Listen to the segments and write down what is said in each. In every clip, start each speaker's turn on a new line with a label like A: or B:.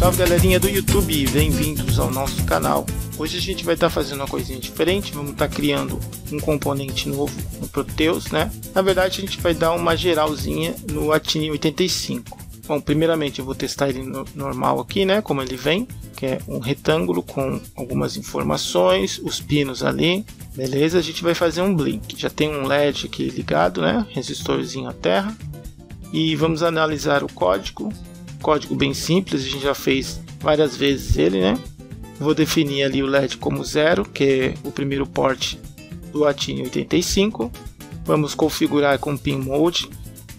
A: Salve galerinha do YouTube, bem-vindos ao nosso canal. Hoje a gente vai estar tá fazendo uma coisinha diferente, vamos estar tá criando um componente novo no Proteus, né? Na verdade a gente vai dar uma geralzinha no Atini 85. Bom, primeiramente eu vou testar ele no normal aqui, né? Como ele vem, que é um retângulo com algumas informações, os pinos ali, beleza? A gente vai fazer um blink. Já tem um LED aqui ligado, né? Resistorzinho à terra. E vamos analisar o código código bem simples, a gente já fez várias vezes ele, né? Vou definir ali o LED como zero, que é o primeiro port do Atini 85. Vamos configurar com pin mode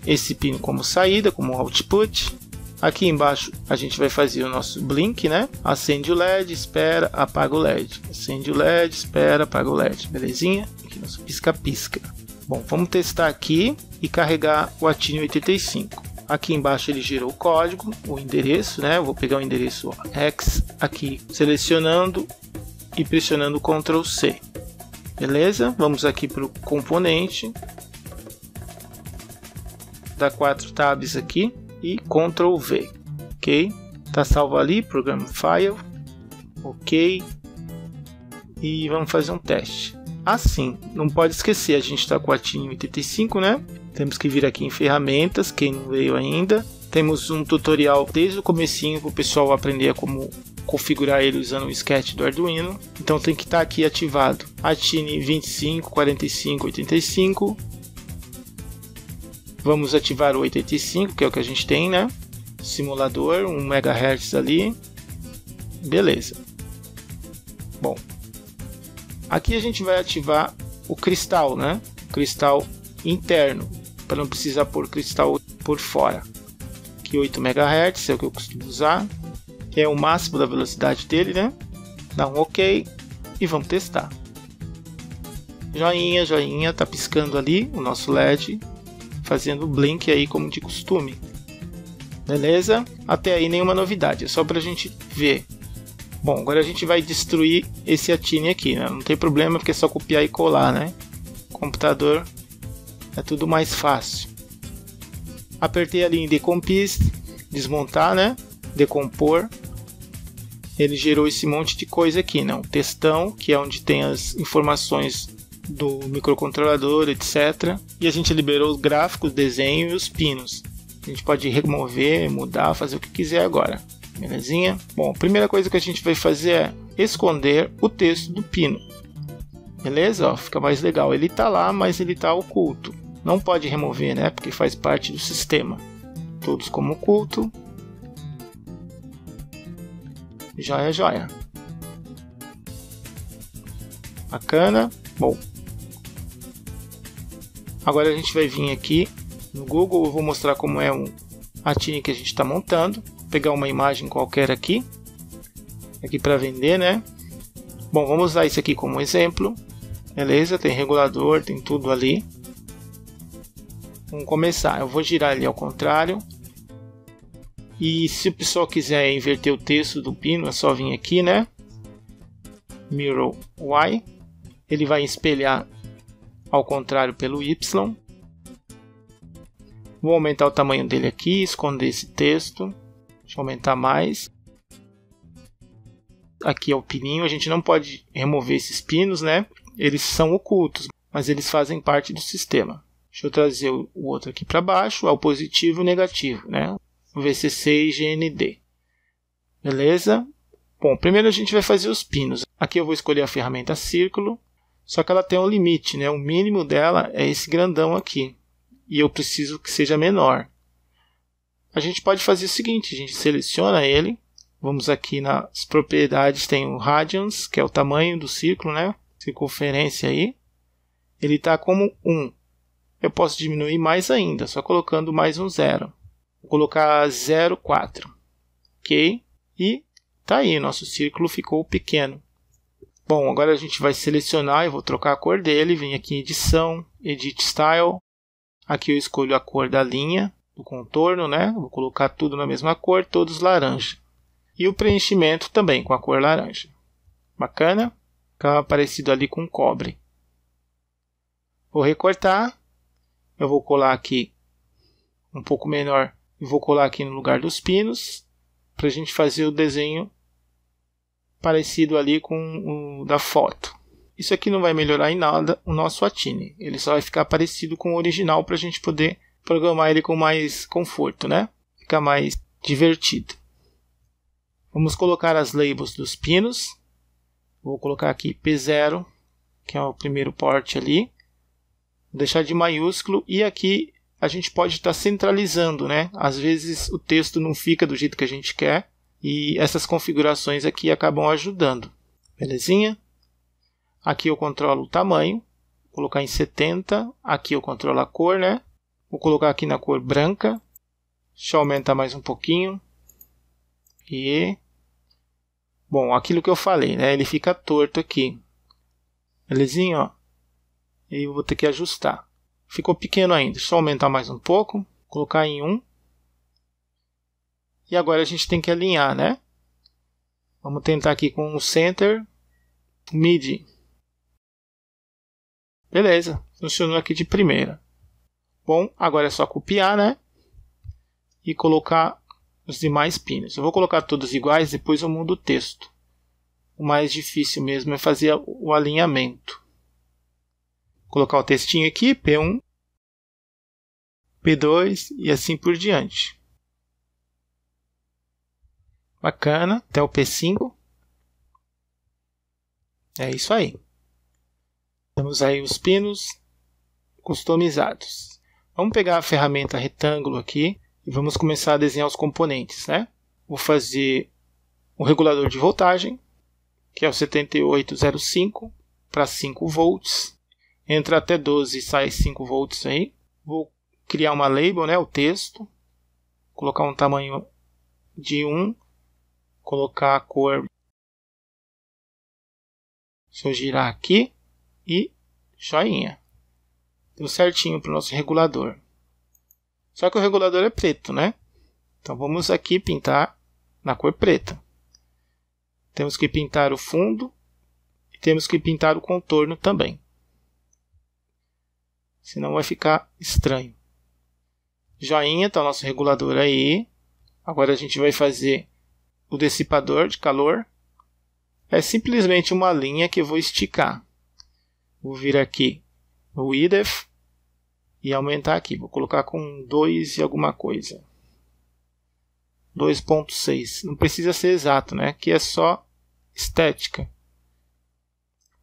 A: esse pino como saída, como output. Aqui embaixo a gente vai fazer o nosso blink, né? Acende o LED, espera, apaga o LED. Acende o LED, espera, apaga o LED. Belezinha? Aqui nosso pisca-pisca. Bom, vamos testar aqui e carregar o Atini 85. Aqui embaixo ele gerou o código, o endereço, né? Eu vou pegar o endereço X aqui, selecionando e pressionando Ctrl C. Beleza? Vamos aqui para o componente. Dá quatro tabs aqui e Ctrl V. Ok? Tá salvo ali, Program File. Ok. E vamos fazer um teste. Assim, não pode esquecer, a gente está com a TIM 85, né? Temos que vir aqui em ferramentas, quem não veio ainda. Temos um tutorial desde o comecinho para o pessoal aprender como configurar ele usando o sketch do Arduino. Então tem que estar tá aqui ativado Atine 25, 45, 85. Vamos ativar o 85, que é o que a gente tem, né? Simulador, 1 MHz ali. Beleza. Bom, aqui a gente vai ativar o cristal, né? O cristal interno para não precisar pôr cristal por fora. Aqui 8 MHz é o que eu costumo usar, que é o máximo da velocidade dele, né? Dá um OK e vamos testar. Joinha, joinha, tá piscando ali o nosso LED, fazendo blink aí como de costume. Beleza? Até aí nenhuma novidade, é só para a gente ver. Bom, agora a gente vai destruir esse Atine aqui, né? Não tem problema porque é só copiar e colar, né? computador é tudo mais fácil. Apertei ali em Decompist, desmontar, né? Decompor. Ele gerou esse monte de coisa aqui, não? Textão, que é onde tem as informações do microcontrolador, etc. E a gente liberou os gráficos, desenho e os pinos. A gente pode remover, mudar, fazer o que quiser agora. Belezinha? Bom, a primeira coisa que a gente vai fazer é esconder o texto do pino. Beleza? Ó, fica mais legal. Ele está lá, mas ele está oculto. Não pode remover, né? Porque faz parte do sistema. Todos como oculto. Joia, joia. Bacana. Bom. Agora a gente vai vir aqui no Google. Eu vou mostrar como é um Atine que a gente está montando. Vou pegar uma imagem qualquer aqui. Aqui para vender, né? Bom, vamos usar isso aqui como exemplo. Beleza, tem regulador, tem tudo ali. Vamos começar. Eu vou girar ele ao contrário. E se o pessoal quiser inverter o texto do pino, é só vir aqui, né? Mirror Y. Ele vai espelhar ao contrário pelo Y. Vou aumentar o tamanho dele aqui, esconder esse texto. Deixa eu aumentar mais. Aqui é o pininho, a gente não pode remover esses pinos, né? eles são ocultos, mas eles fazem parte do sistema. Deixa eu trazer o outro aqui para baixo, é o positivo e o negativo, né? VCC e GND. Beleza? Bom, primeiro a gente vai fazer os pinos. Aqui eu vou escolher a ferramenta círculo, só que ela tem um limite, né? O mínimo dela é esse grandão aqui. E eu preciso que seja menor. A gente pode fazer o seguinte, a gente seleciona ele, vamos aqui nas propriedades, tem o radians, que é o tamanho do círculo, né? circunferência aí, ele está como 1. Eu posso diminuir mais ainda, só colocando mais um zero. Vou colocar 0,4. Ok? E tá aí, nosso círculo ficou pequeno. Bom, agora a gente vai selecionar, eu vou trocar a cor dele, vem aqui em edição, edit style. Aqui eu escolho a cor da linha, do contorno, né? Vou colocar tudo na mesma cor, todos laranja. E o preenchimento também com a cor laranja. Bacana? fica parecido ali com cobre. Vou recortar. Eu vou colar aqui um pouco menor e vou colar aqui no lugar dos pinos. para a gente fazer o desenho parecido ali com o da foto. Isso aqui não vai melhorar em nada o nosso Atine. Ele só vai ficar parecido com o original para a gente poder programar ele com mais conforto, né? Ficar mais divertido. Vamos colocar as labels dos pinos. Vou colocar aqui P0, que é o primeiro porte ali. Deixar de maiúsculo e aqui a gente pode estar centralizando, né? Às vezes o texto não fica do jeito que a gente quer e essas configurações aqui acabam ajudando. Belezinha? Aqui eu controlo o tamanho, vou colocar em 70, aqui eu controlo a cor, né? Vou colocar aqui na cor branca. Deixa eu aumentar mais um pouquinho. E bom, aquilo que eu falei, né? Ele fica torto aqui. Belezinha, ó. E eu vou ter que ajustar. Ficou pequeno ainda. Só aumentar mais um pouco. Colocar em 1. E agora a gente tem que alinhar, né? Vamos tentar aqui com o center. Mid. Beleza. Funcionou aqui de primeira. Bom, agora é só copiar, né? E colocar os demais pinos. Eu vou colocar todos iguais, depois eu mudo o texto. O mais difícil mesmo é fazer o alinhamento colocar o textinho aqui, P1, P2 e assim por diante. Bacana, até o P5. É isso aí. Temos aí os pinos customizados. Vamos pegar a ferramenta retângulo aqui e vamos começar a desenhar os componentes, né? Vou fazer o regulador de voltagem, que é o 7805 para 5 volts entra até 12 e sai 5 volts aí. Vou criar uma label, né, o texto, colocar um tamanho de 1, colocar a cor. Se eu girar aqui e joinha. Deu certinho para o nosso regulador. Só que o regulador é preto, né? Então vamos aqui pintar na cor preta. Temos que pintar o fundo e temos que pintar o contorno também senão vai ficar estranho. Joinha, está o nosso regulador aí. Agora a gente vai fazer o dissipador de calor. É simplesmente uma linha que eu vou esticar. Vou vir aqui no width e aumentar aqui. Vou colocar com 2 e alguma coisa. 2.6. Não precisa ser exato, né? Aqui é só estética.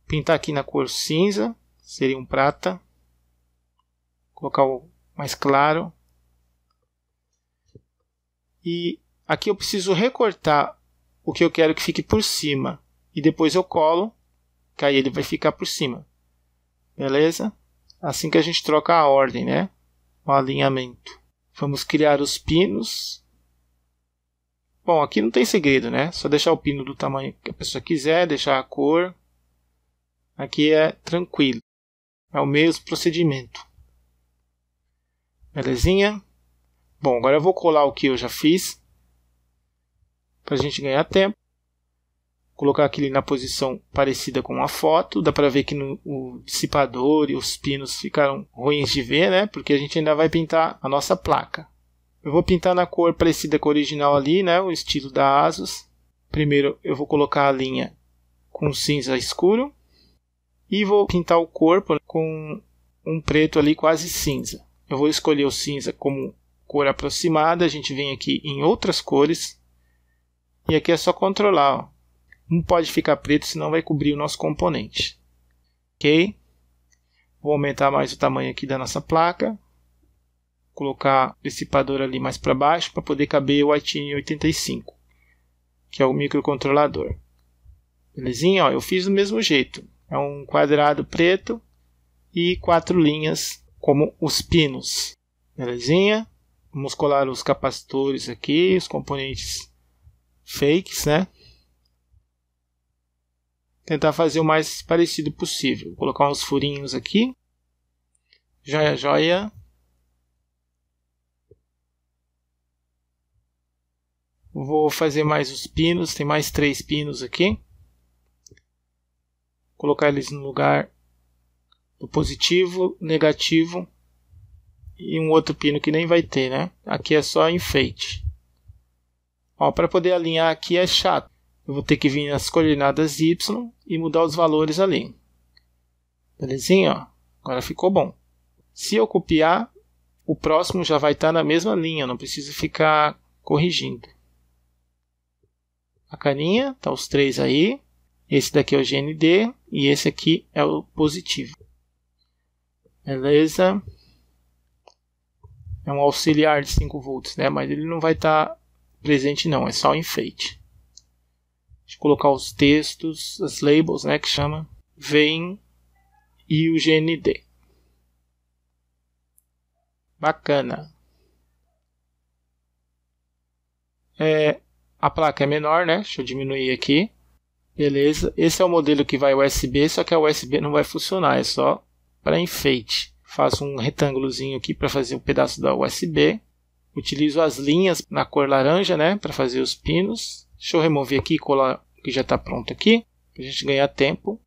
A: Pintar aqui na cor cinza, seria um prata colocar o mais claro. E aqui eu preciso recortar o que eu quero que fique por cima. E depois eu colo, que aí ele vai ficar por cima. Beleza? Assim que a gente troca a ordem, né? O alinhamento. Vamos criar os pinos. Bom, aqui não tem segredo, né? Só deixar o pino do tamanho que a pessoa quiser, deixar a cor. Aqui é tranquilo. É o mesmo procedimento. Belezinha? Bom, agora eu vou colar o que eu já fiz. Para a gente ganhar tempo. Colocar aquele na posição parecida com a foto. Dá para ver que no, o dissipador e os pinos ficaram ruins de ver, né? Porque a gente ainda vai pintar a nossa placa. Eu vou pintar na cor parecida com a original ali, né? O estilo da Asus. Primeiro eu vou colocar a linha com cinza escuro. E vou pintar o corpo com um preto ali quase cinza. Eu vou escolher o cinza como cor aproximada. A gente vem aqui em outras cores. E aqui é só controlar. Ó. Não pode ficar preto, senão vai cobrir o nosso componente. Ok? Vou aumentar mais o tamanho aqui da nossa placa. Colocar o dissipador ali mais para baixo para poder caber o ITIN 85, que é o microcontrolador. Belezinha? Ó, eu fiz do mesmo jeito. É um quadrado preto e quatro linhas como os pinos. Belezinha? Vamos colar os capacitores aqui, os componentes fakes, né? Tentar fazer o mais parecido possível. Vou colocar uns furinhos aqui. Joia, joia. Vou fazer mais os pinos. Tem mais três pinos aqui. Colocar eles no lugar positivo, negativo e um outro pino que nem vai ter, né? Aqui é só enfeite. para poder alinhar aqui é chato. Eu vou ter que vir nas coordenadas y e mudar os valores ali. Belezinha? Ó. Agora ficou bom. Se eu copiar, o próximo já vai estar tá na mesma linha, não preciso ficar corrigindo. A carinha, tá os três aí. Esse daqui é o GND e esse aqui é o positivo. Beleza? É um auxiliar de 5 volts, né? Mas ele não vai estar tá presente não, é só enfeite. Deixa colocar os textos, as labels, né, que chama, vem e o GND. Bacana. É, a placa é menor, né? Deixa eu diminuir aqui. Beleza. Esse é o modelo que vai USB, só que a USB não vai funcionar, é só para enfeite. Faço um retângulozinho aqui para fazer o um pedaço da USB. Utilizo as linhas na cor laranja, né, para fazer os pinos. Deixa eu remover aqui e colar o que já está pronto aqui, para a gente ganhar tempo.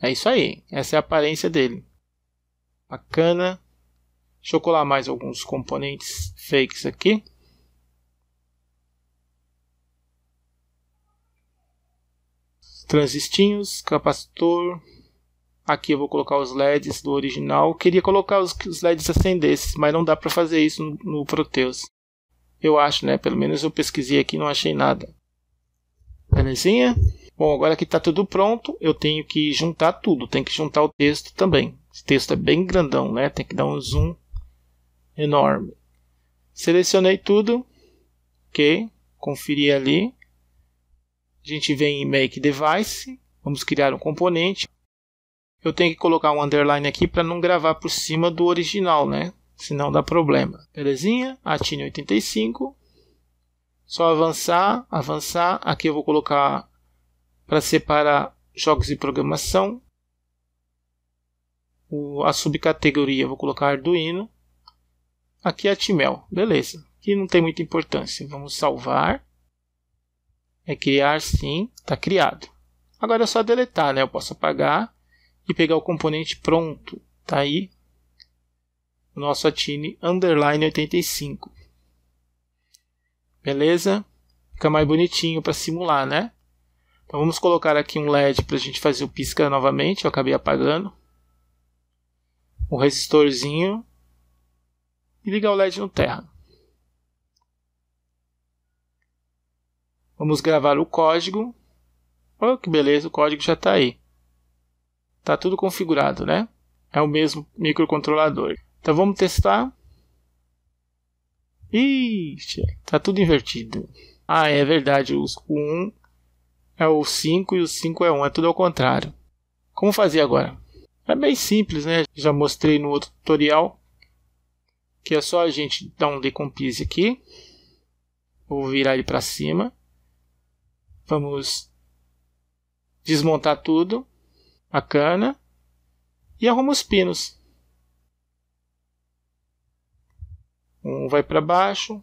A: É isso aí, essa é a aparência dele. Bacana. Deixa eu colar mais alguns componentes fakes aqui. Transistinhos, capacitor, Aqui eu vou colocar os LEDs do original. Queria colocar os, os LEDs acendesses, mas não dá para fazer isso no, no Proteus. Eu acho, né? Pelo menos eu pesquisei aqui e não achei nada. Belezinha? Bom, agora que está tudo pronto, eu tenho que juntar tudo. Tem que juntar o texto também. Esse texto é bem grandão, né? Tem que dar um zoom enorme. Selecionei tudo. Ok. Conferi ali. A gente vem em Make Device. Vamos criar um componente eu tenho que colocar um underline aqui para não gravar por cima do original, né? Senão dá problema. Belezinha? Atine 85. Só avançar, avançar. Aqui eu vou colocar para separar jogos e programação. O, a subcategoria vou colocar Arduino. Aqui é Timel. Beleza. Aqui não tem muita importância. Vamos salvar. É criar sim. Está criado. Agora é só deletar, né? Eu posso apagar e pegar o componente pronto. Tá aí o nosso Atine underline 85. Beleza? Fica mais bonitinho para simular, né? Então vamos colocar aqui um LED para a gente fazer o pisca novamente. Eu acabei apagando. Um resistorzinho. E ligar o LED no terra. Vamos gravar o código. Oh, que beleza, o código já está aí. Tá tudo configurado, né? É o mesmo microcontrolador. Então vamos testar. Ixi, tá tudo invertido. Ah, é verdade. O 1 é o 5 e o 5 é 1. É tudo ao contrário. Como fazer agora? É bem simples, né? Já mostrei no outro tutorial. Que é só a gente dar um decompise aqui. Vou virar ele para cima. Vamos desmontar tudo a cana e arruma os pinos. Um vai para baixo,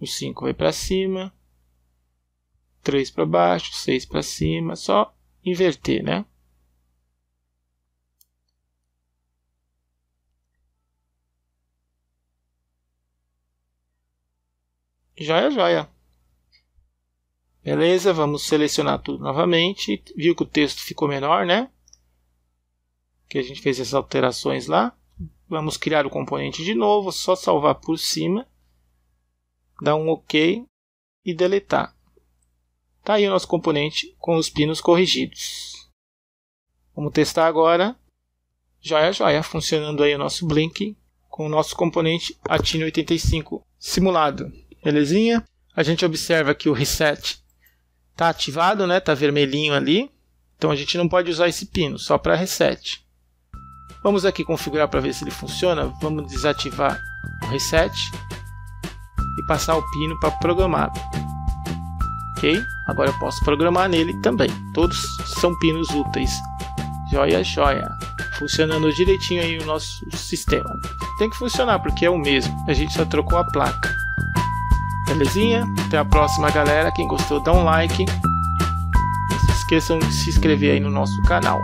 A: o cinco vai para cima, três para baixo, seis para cima, só inverter, né? Joia, joia. Beleza, vamos selecionar tudo novamente. Viu que o texto ficou menor, né? Que a gente fez essas alterações lá. Vamos criar o componente de novo, só salvar por cima. Dar um OK e deletar. Tá aí o nosso componente com os pinos corrigidos. Vamos testar agora. Joia, joia, funcionando aí o nosso Blink com o nosso componente Atine85 simulado. Belezinha? A gente observa que o reset Tá ativado, né? Tá vermelhinho ali. Então a gente não pode usar esse pino, só para reset. Vamos aqui configurar para ver se ele funciona. Vamos desativar o reset e passar o pino para programado. Ok? Agora eu posso programar nele também. Todos são pinos úteis. Joia, joia. Funcionando direitinho aí o nosso sistema. Tem que funcionar porque é o mesmo. A gente só trocou a placa. Belezinha? Até a próxima, galera. Quem gostou, dá um like. Não se esqueçam de se inscrever aí no nosso canal.